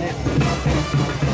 ね。